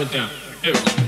with them. Ew.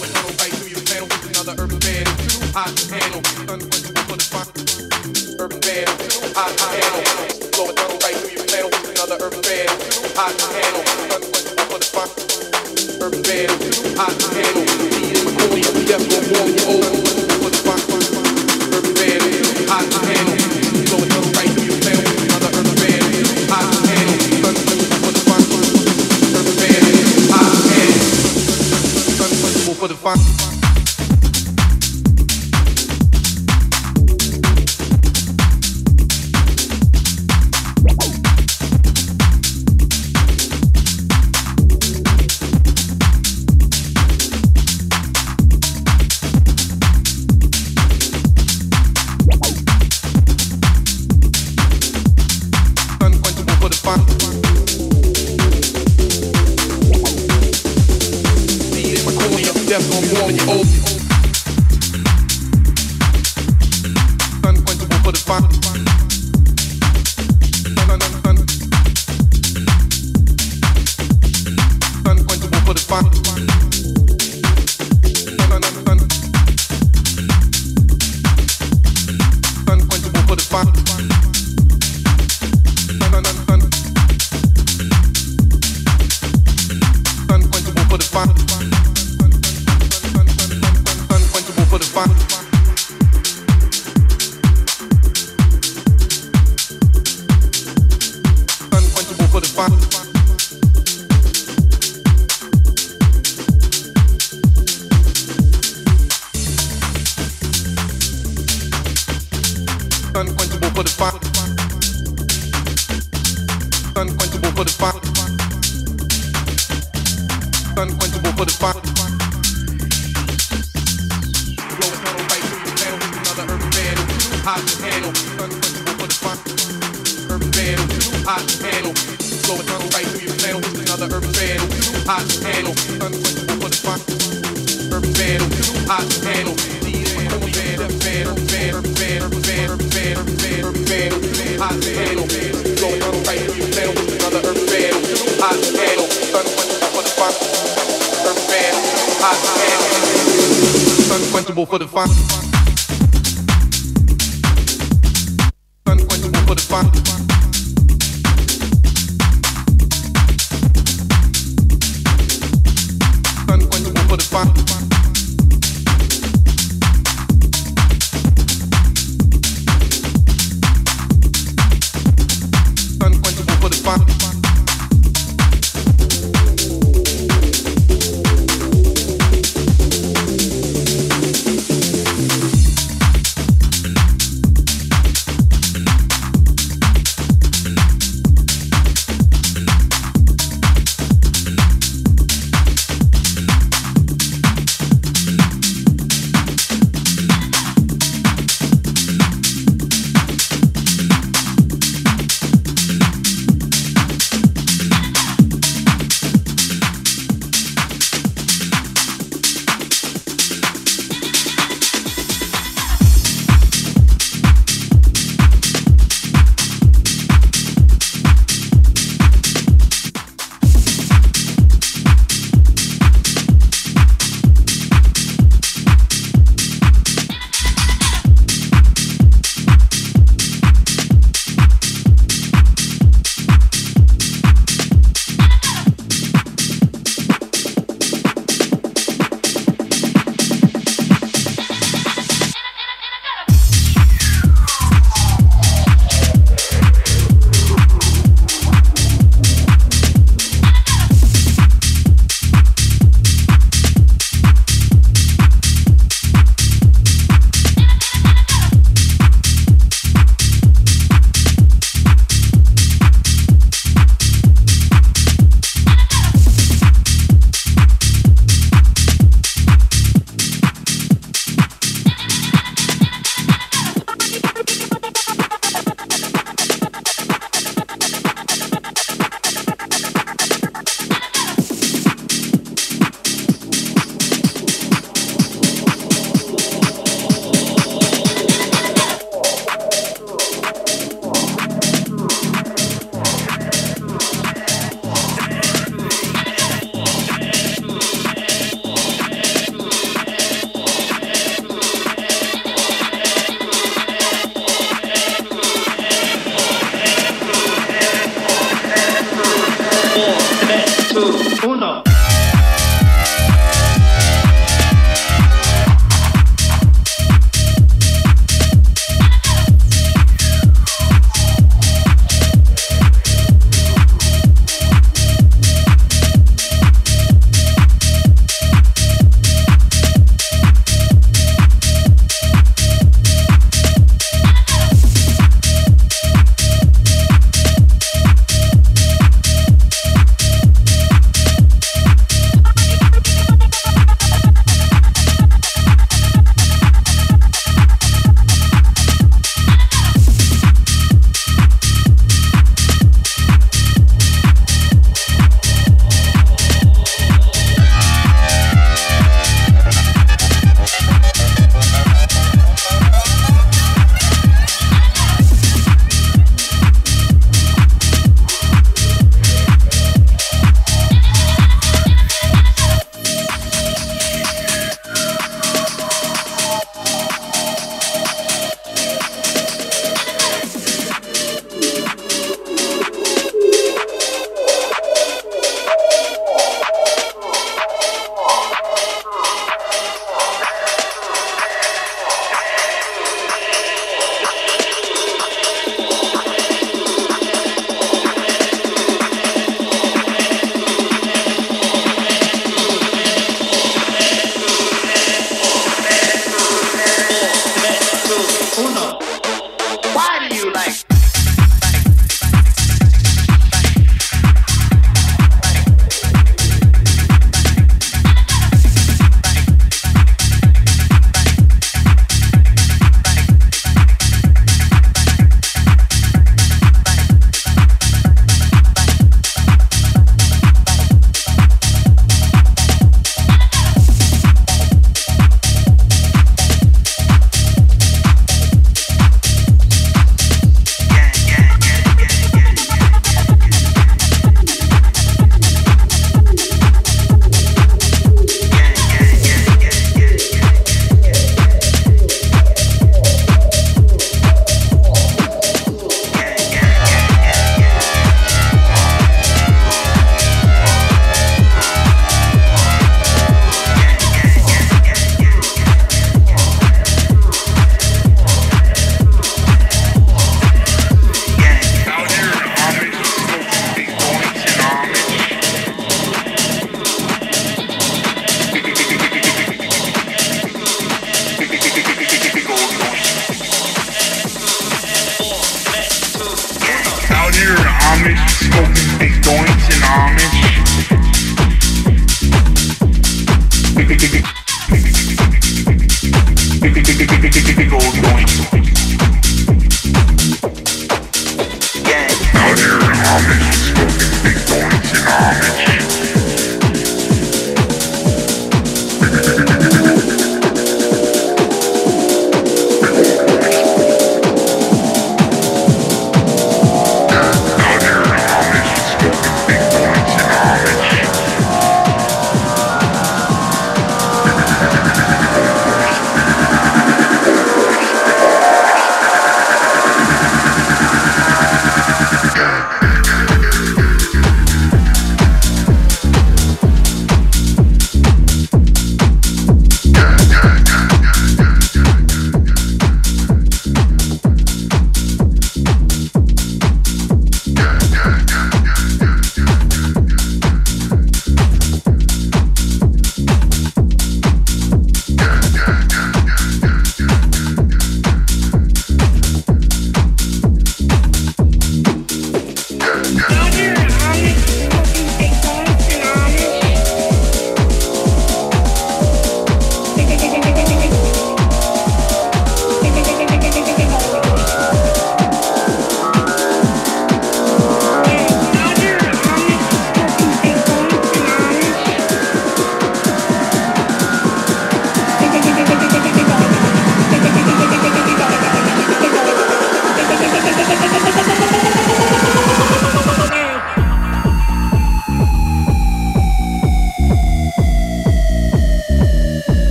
Went down. Right through your panel. Another urban band hot to handle. For the. Urban band hot to handle. It down right through your flannel. Another urban band hot to handle. For the. Urban band hot to handle. In my corner, death will warm you over. Unquenchable for the. Urban band hot right for the fun. Unquenchable for the fun. Unquenchable for the fun. Unquenchable for the fun. Blow band too hot to handle. Unquenchable for the fun. Urban band too hot to handle. It down right through your channel. Another urban band too hot to. Unquenchable for the fun. Urban band too hot to handle. Unquenchable for the fun.